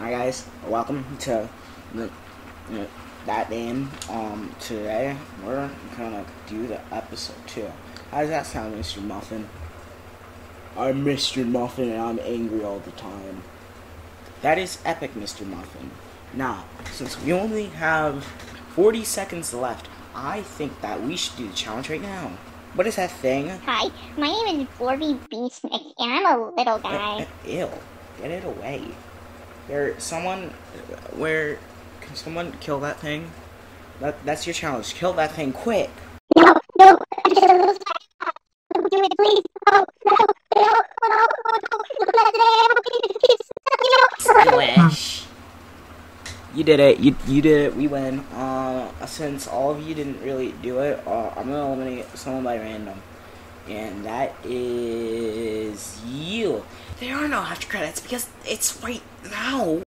Hi guys, welcome to the, the, that name. Um, today we're gonna do the episode two. How does that sound, Mr. Muffin? I'm Mr. Muffin and I'm angry all the time. That is epic, Mr. Muffin. Now, since we only have 40 seconds left, I think that we should do the challenge right now. What is that thing? Hi, my name is Blorby Beastnik, and I'm a little guy. Ew, get it away. There, someone, where, can someone kill that thing? That, that's your challenge. Kill that thing quick. No, no, I'm just a little guy. Don't do it, please. Oh, no, no, no, no, no, Squish. You did it. You you did it. We win. Uh, since all of you didn't really do it, uh, I'm gonna eliminate someone by random, and that is you. There are no after credits because it's right now.